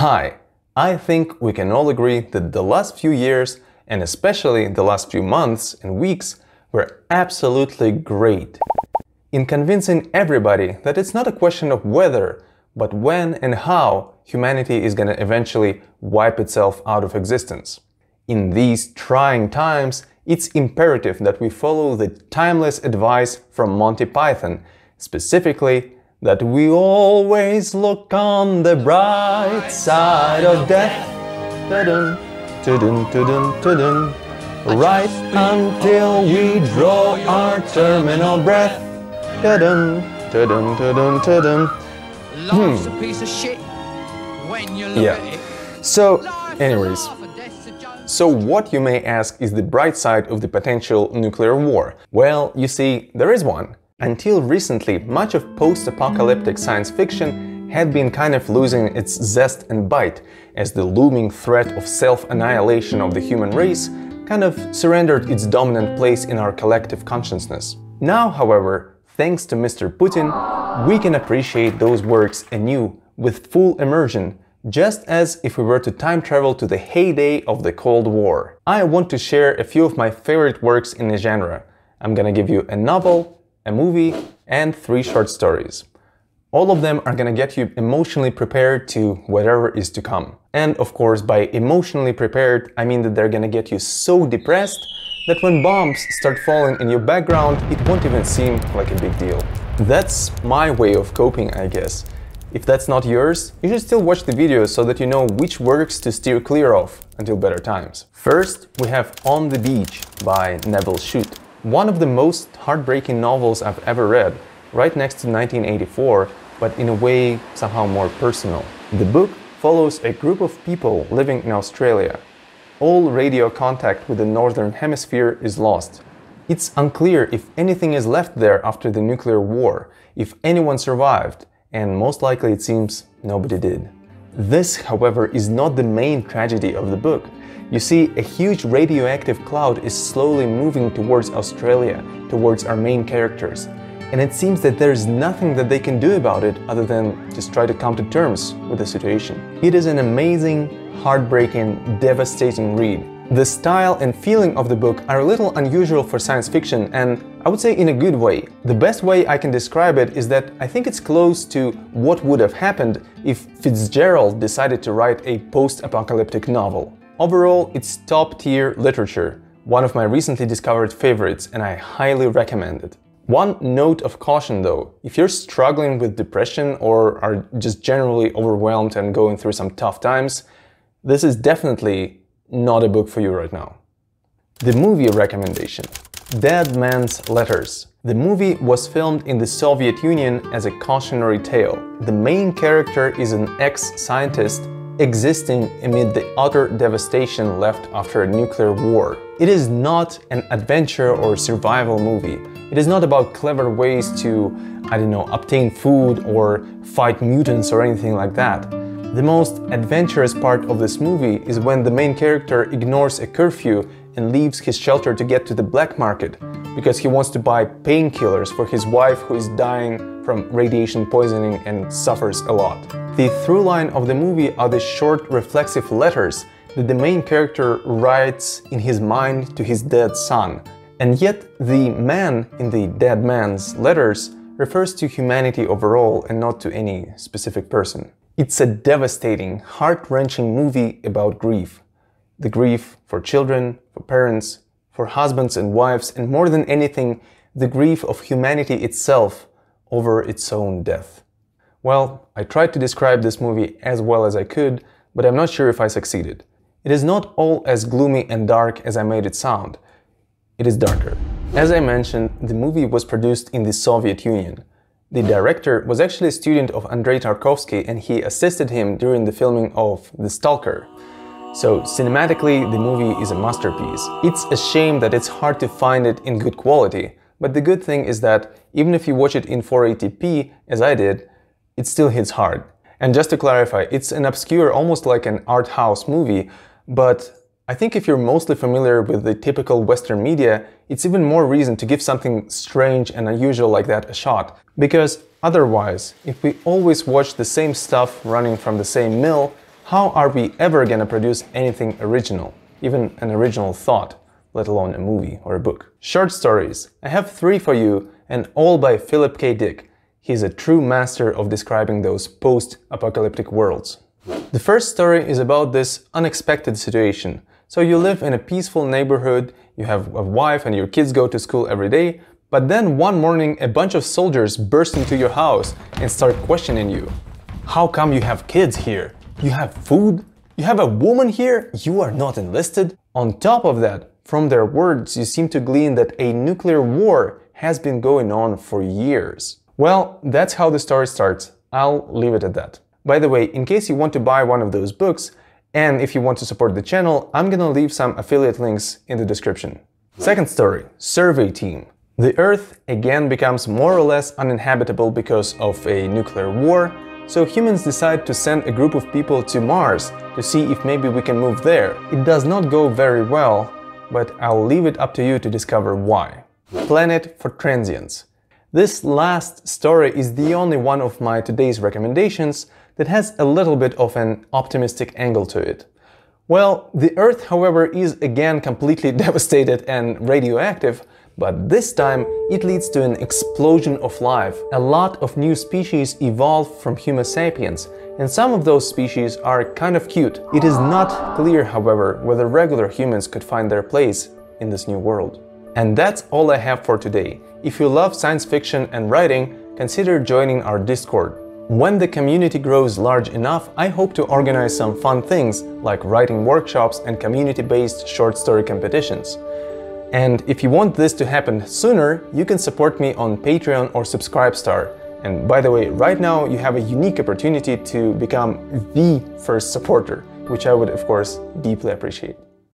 Hi, I think we can all agree that the last few years, and especially the last few months and weeks, were absolutely great. In convincing everybody that it's not a question of whether, but when and how humanity is going to eventually wipe itself out of existence. In these trying times, it's imperative that we follow the timeless advice from Monty Python, specifically that we always look on the bright side of death. Ta-dun, ta-dun, ta-dun, ta-dun. Right until we draw our terminal breath. Ta-dun, ta-dun, ta-dun, ta-dun. Life's a hmm. piece of shit when you look Yeah. at it. So, anyways, a laugh, a death's a joke. So what you may ask is the bright side of the potential nuclear war? Well, you see, there is one. Until recently, much of post-apocalyptic science fiction had been kind of losing its zest and bite as the looming threat of self-annihilation of the human race kind of surrendered its dominant place in our collective consciousness. Now, however, thanks to Mr. Putin, we can appreciate those works anew with full immersion just as if we were to time travel to the heyday of the Cold War. I want to share a few of my favorite works in the genre. I'm gonna give you a novel, a movie, and three short stories. All of them are gonna get you emotionally prepared to whatever is to come. And of course, by emotionally prepared, I mean that they're gonna get you so depressed that when bombs start falling in your background, it won't even seem like a big deal. That's my way of coping, I guess. If that's not yours, you should still watch the video so that you know which works to steer clear of until better times. First, we have On the Beach by Nevil Shute. One of the most heartbreaking novels I've ever read, right next to 1984, but in a way somehow more personal. The book follows a group of people living in Australia. All radio contact with the Northern Hemisphere is lost. It's unclear if anything is left there after the nuclear war, if anyone survived, and most likely it seems nobody did. This, however, is not the main tragedy of the book. You see, a huge radioactive cloud is slowly moving towards Australia, towards our main characters, and it seems that there is nothing that they can do about it other than just try to come to terms with the situation. It is an amazing, heartbreaking, devastating read. The style and feeling of the book are a little unusual for science fiction, and I would say in a good way. The best way I can describe it is that I think it's close to what would have happened if Fitzgerald decided to write a post apocalyptic novel. Overall, it's top tier literature, one of my recently discovered favorites, and I highly recommend it. One note of caution though, if you're struggling with depression or are just generally overwhelmed and going through some tough times, this is definitely not a book for you right now. The movie recommendation Dead Man's Letters. The movie was filmed in the Soviet Union as a cautionary tale. The main character is an ex scientist existing amid the utter devastation left after a nuclear war. It is not an adventure or survival movie. It is not about clever ways to, I don't know, obtain food or fight mutants or anything like that. The most adventurous part of this movie is when the main character ignores a curfew and leaves his shelter to get to the black market because he wants to buy painkillers for his wife who is dying from radiation poisoning and suffers a lot. The through line of the movie are the short reflexive letters that the main character writes in his mind to his dead son. And yet the man in the dead man's letters refers to humanity overall and not to any specific person. It's a devastating, heart-wrenching movie about grief. The grief for children, for parents, for husbands and wives, and more than anything, the grief of humanity itself over its own death. Well, I tried to describe this movie as well as I could, but I'm not sure if I succeeded. It is not all as gloomy and dark as I made it sound. It is darker. As I mentioned, the movie was produced in the Soviet Union. The director was actually a student of Andrei Tarkovsky and he assisted him during the filming of The Stalker. So, cinematically, the movie is a masterpiece. It's a shame that it's hard to find it in good quality, but the good thing is that even if you watch it in 480p, as I did, it still hits hard. And just to clarify, it's an obscure, almost like an art house movie, but I think if you're mostly familiar with the typical Western media, it's even more reason to give something strange and unusual like that a shot. Because otherwise, if we always watch the same stuff running from the same mill, how are we ever gonna produce anything original, even an original thought, let alone a movie or a book? Short stories. I have three for you, and all by Philip K. Dick. He's a true master of describing those post apocalyptic worlds. The first story is about this unexpected situation. So you live in a peaceful neighborhood, you have a wife and your kids go to school every day, but then one morning a bunch of soldiers burst into your house and start questioning you. How come you have kids here? You have food? You have a woman here? You are not enlisted? On top of that, from their words, you seem to glean that a nuclear war has been going on for years. Well, that's how the story starts. I'll leave it at that. By the way, in case you want to buy one of those books, and if you want to support the channel, I'm gonna leave some affiliate links in the description. Second story, Survey Team. The Earth again becomes more or less uninhabitable because of a nuclear war, so humans decide to send a group of people to Mars to see if maybe we can move there. It does not go very well, but I'll leave it up to you to discover why. Planet for Transients. This last story is the only one of my today's recommendations that has a little bit of an optimistic angle to it. Well, the Earth, however, is again completely devastated and radioactive, but this time it leads to an explosion of life. A lot of new species evolve from Homo sapiens, and some of those species are kind of cute. It is not clear, however, whether regular humans could find their place in this new world. And that's all I have for today. If you love science fiction and writing, consider joining our Discord. When the community grows large enough, I hope to organize some fun things like writing workshops and community-based short story competitions. And if you want this to happen sooner, you can support me on Patreon or Subscribestar. And by the way, right now you have a unique opportunity to become the first supporter, which I would of course deeply appreciate.